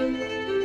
Música